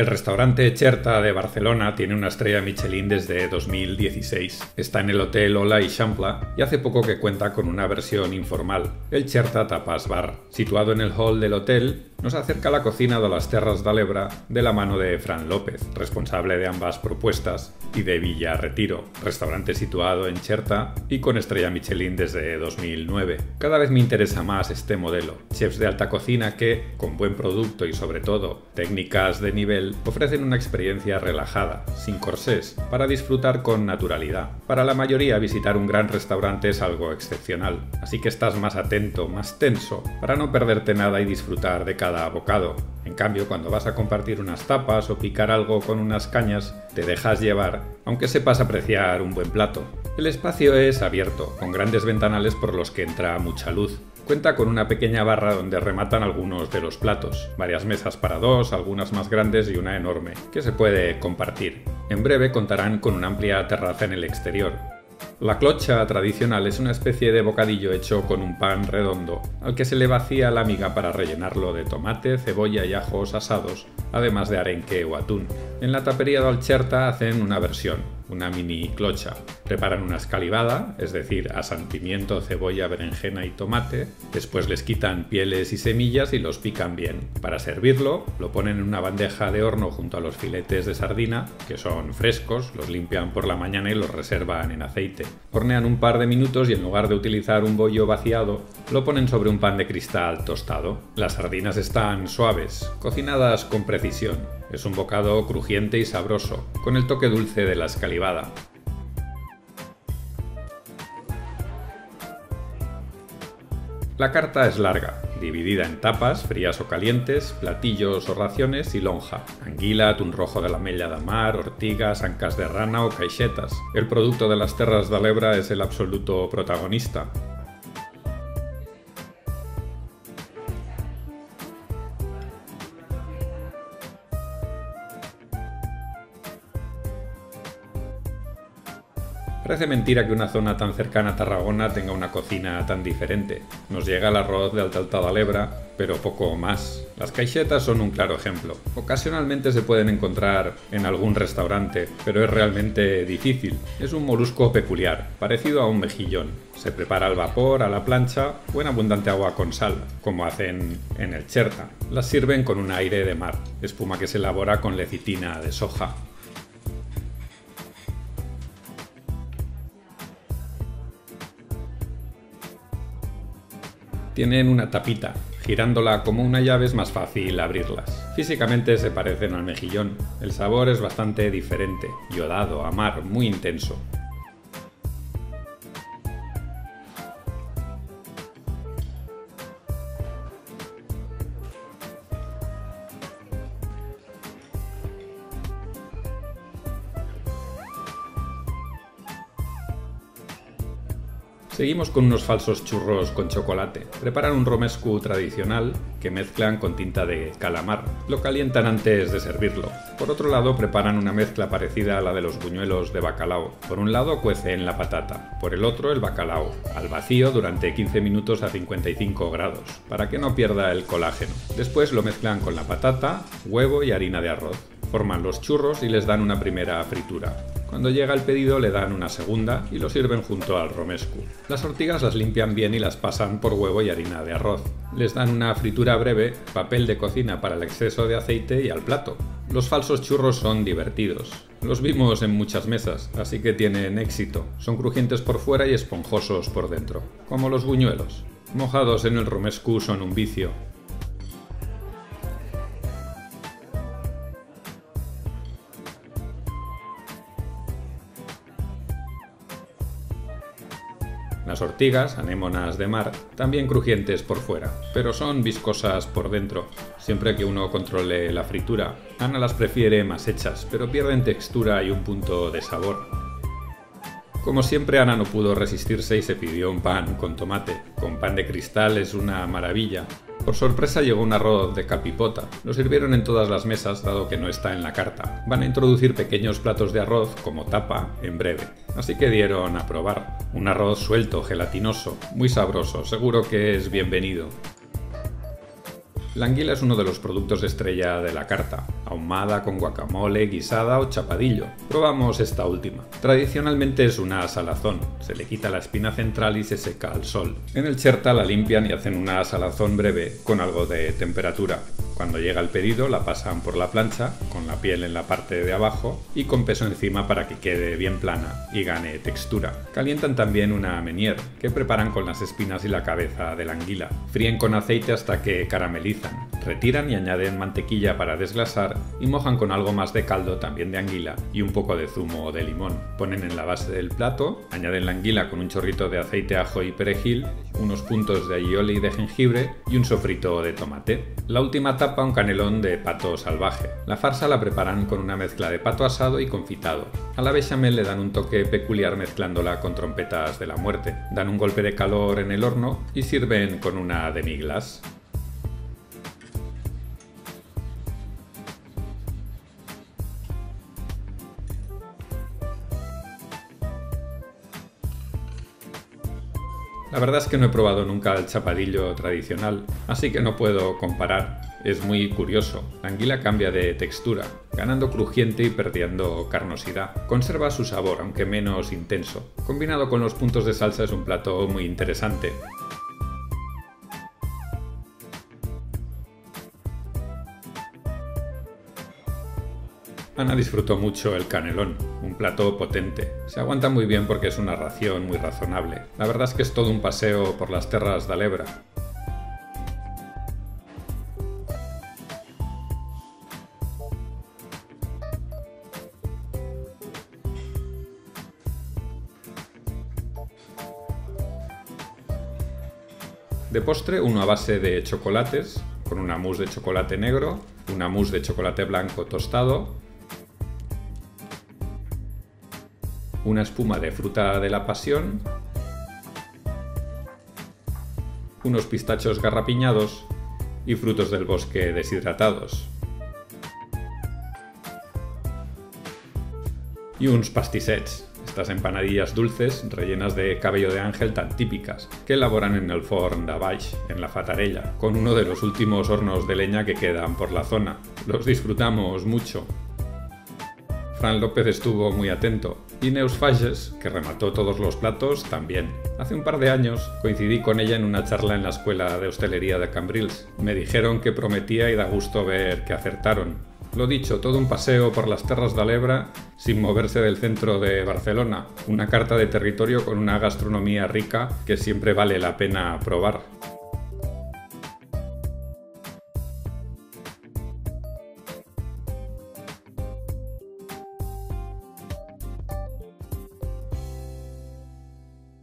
El restaurante Cherta de Barcelona tiene una estrella Michelin desde 2016. Está en el Hotel Ola y Champla y hace poco que cuenta con una versión informal, el Cherta Tapas Bar. Situado en el hall del hotel, nos acerca a la cocina de las Terras de Lebra de la mano de Fran López, responsable de ambas propuestas, y de Villa Retiro, restaurante situado en Cherta y con estrella Michelin desde 2009. Cada vez me interesa más este modelo. Chefs de alta cocina que, con buen producto y sobre todo técnicas de nivel, ofrecen una experiencia relajada, sin corsés, para disfrutar con naturalidad. Para la mayoría visitar un gran restaurante es algo excepcional, así que estás más atento, más tenso, para no perderte nada y disfrutar de cada bocado. En cambio, cuando vas a compartir unas tapas o picar algo con unas cañas, te dejas llevar, aunque sepas apreciar un buen plato. El espacio es abierto, con grandes ventanales por los que entra mucha luz. Cuenta con una pequeña barra donde rematan algunos de los platos, varias mesas para dos, algunas más grandes y una enorme, que se puede compartir. En breve contarán con una amplia terraza en el exterior. La clocha tradicional es una especie de bocadillo hecho con un pan redondo, al que se le vacía la miga para rellenarlo de tomate, cebolla y ajos asados, además de arenque o atún. En la tapería de Alcherta hacen una versión, una mini clocha. Preparan una escalivada, es decir, asantimiento, cebolla, berenjena y tomate. Después les quitan pieles y semillas y los pican bien. Para servirlo, lo ponen en una bandeja de horno junto a los filetes de sardina, que son frescos, los limpian por la mañana y los reservan en aceite. Hornean un par de minutos y en lugar de utilizar un bollo vaciado, lo ponen sobre un pan de cristal tostado. Las sardinas están suaves, cocinadas con precisión. Es un bocado crujiente y sabroso, con el toque dulce de la escalivada. La carta es larga, dividida en tapas, frías o calientes, platillos o raciones y lonja. Anguila, atún rojo de la mella de mar, ortigas, ancas de rana o caixetas. El producto de las terras de Lebra es el absoluto protagonista. Parece mentira que una zona tan cercana a Tarragona tenga una cocina tan diferente. Nos llega el arroz de alta lebra, pero poco más. Las caixetas son un claro ejemplo. Ocasionalmente se pueden encontrar en algún restaurante, pero es realmente difícil. Es un molusco peculiar, parecido a un mejillón. Se prepara al vapor, a la plancha o en abundante agua con sal, como hacen en el cherta. Las sirven con un aire de mar, espuma que se elabora con lecitina de soja. Tienen una tapita. Girándola como una llave es más fácil abrirlas. Físicamente se parecen al mejillón. El sabor es bastante diferente, yodado, amar, muy intenso. Seguimos con unos falsos churros con chocolate. Preparan un romescu tradicional que mezclan con tinta de calamar. Lo calientan antes de servirlo. Por otro lado, preparan una mezcla parecida a la de los buñuelos de bacalao. Por un lado cuecen la patata, por el otro el bacalao, al vacío durante 15 minutos a 55 grados, para que no pierda el colágeno. Después lo mezclan con la patata, huevo y harina de arroz. Forman los churros y les dan una primera fritura. Cuando llega el pedido le dan una segunda y lo sirven junto al romescu. Las ortigas las limpian bien y las pasan por huevo y harina de arroz. Les dan una fritura breve, papel de cocina para el exceso de aceite y al plato. Los falsos churros son divertidos. Los vimos en muchas mesas, así que tienen éxito. Son crujientes por fuera y esponjosos por dentro, como los buñuelos. Mojados en el romescu son un vicio, Las ortigas, anémonas de mar, también crujientes por fuera, pero son viscosas por dentro, siempre que uno controle la fritura. Ana las prefiere más hechas, pero pierden textura y un punto de sabor. Como siempre, Ana no pudo resistirse y se pidió un pan con tomate. Con pan de cristal es una maravilla. Por sorpresa llegó un arroz de capipota. Lo sirvieron en todas las mesas dado que no está en la carta. Van a introducir pequeños platos de arroz como tapa en breve. Así que dieron a probar. Un arroz suelto, gelatinoso, muy sabroso, seguro que es bienvenido. La anguila es uno de los productos estrella de la carta, ahumada con guacamole, guisada o chapadillo. Probamos esta última. Tradicionalmente es una salazón, se le quita la espina central y se seca al sol. En el cherta la limpian y hacen una salazón breve con algo de temperatura. Cuando llega el pedido la pasan por la plancha, con la piel en la parte de abajo y con peso encima para que quede bien plana y gane textura. Calientan también una menier, que preparan con las espinas y la cabeza de la anguila. Fríen con aceite hasta que caramelizan. Retiran y añaden mantequilla para desglasar y mojan con algo más de caldo también de anguila y un poco de zumo de limón. Ponen en la base del plato, añaden la anguila con un chorrito de aceite, ajo y perejil, unos puntos de aioli y de jengibre y un sofrito de tomate. La última tapa un canelón de pato salvaje. La farsa la preparan con una mezcla de pato asado y confitado. A la bechamel le dan un toque peculiar mezclándola con trompetas de la muerte. Dan un golpe de calor en el horno y sirven con una demi-glace. La verdad es que no he probado nunca el chapadillo tradicional, así que no puedo comparar. Es muy curioso. La anguila cambia de textura, ganando crujiente y perdiendo carnosidad. Conserva su sabor, aunque menos intenso. Combinado con los puntos de salsa es un plato muy interesante. Ana disfrutó mucho el canelón, un plato potente. Se aguanta muy bien porque es una ración muy razonable. La verdad es que es todo un paseo por las terras de Alebra. De postre, uno a base de chocolates, con una mousse de chocolate negro, una mousse de chocolate blanco tostado una espuma de fruta de la pasión, unos pistachos garrapiñados y frutos del bosque deshidratados. Y unos pastisets, estas empanadillas dulces rellenas de cabello de ángel tan típicas, que elaboran en el Forn de Baix, en la Fatarella, con uno de los últimos hornos de leña que quedan por la zona. Los disfrutamos mucho. Fran López estuvo muy atento y Neus Fages, que remató todos los platos, también. Hace un par de años coincidí con ella en una charla en la Escuela de Hostelería de Cambrils. Me dijeron que prometía y da gusto ver que acertaron. Lo dicho, todo un paseo por las terras de Alebra sin moverse del centro de Barcelona. Una carta de territorio con una gastronomía rica que siempre vale la pena probar.